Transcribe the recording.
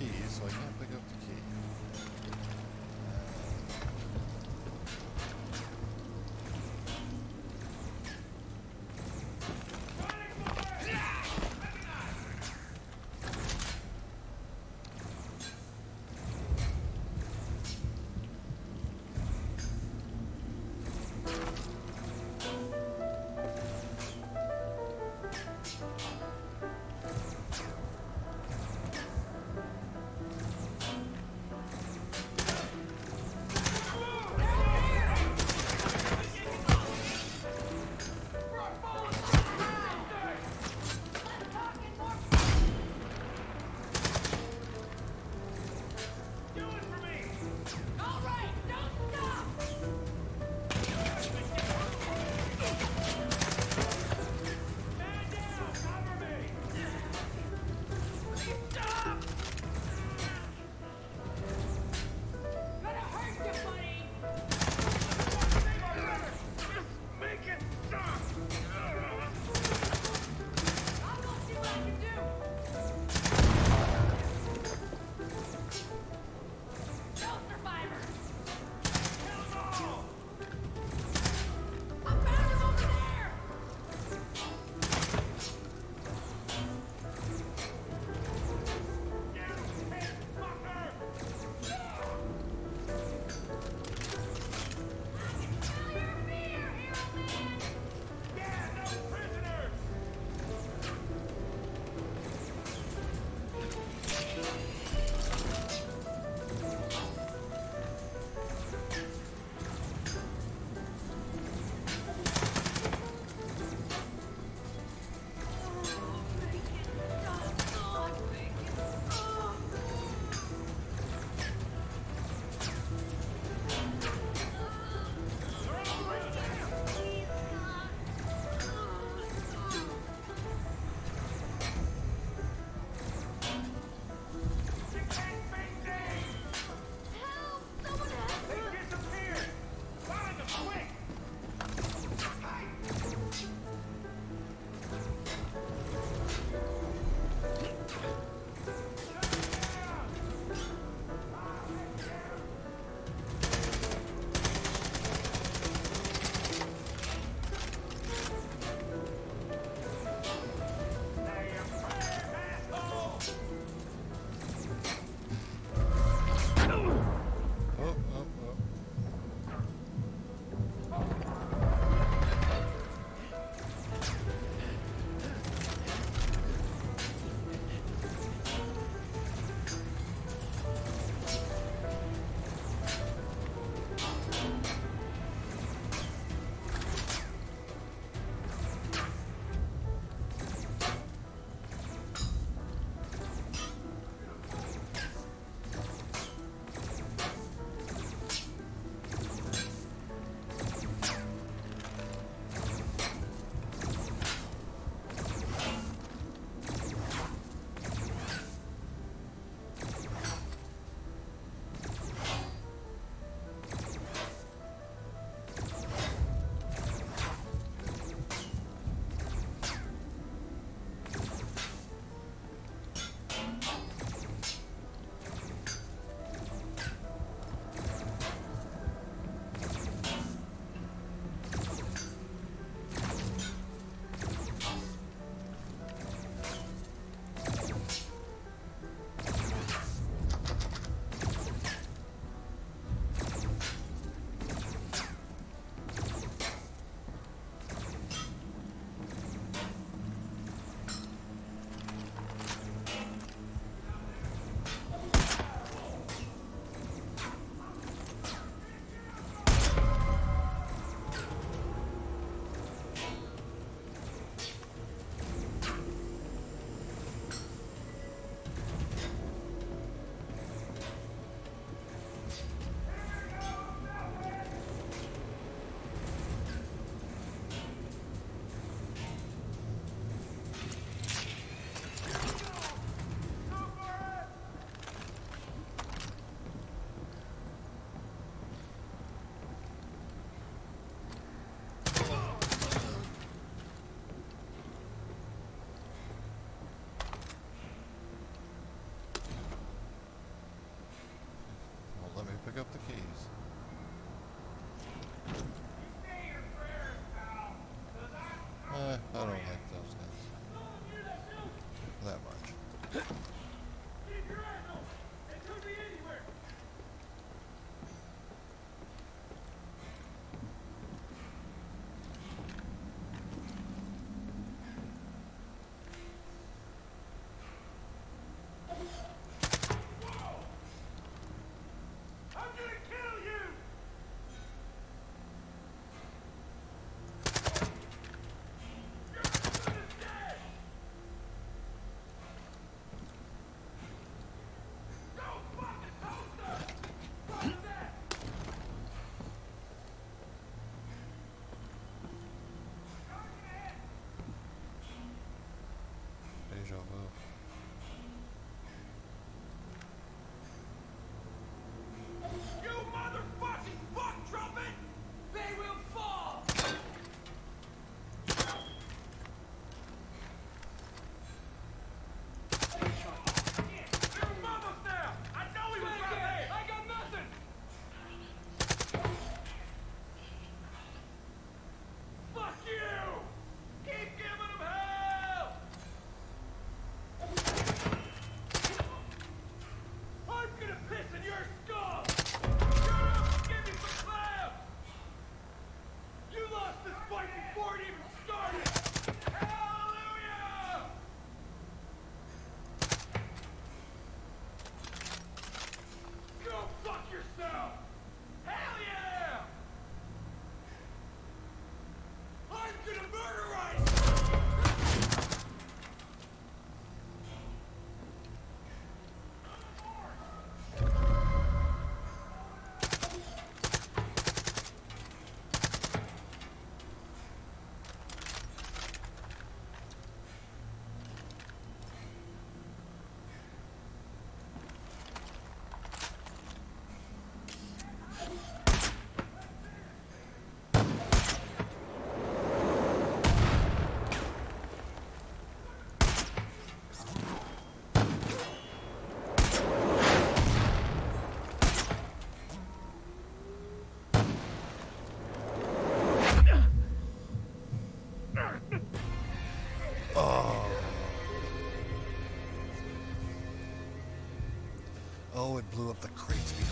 keys, so I can't pick up the keys. The crates behind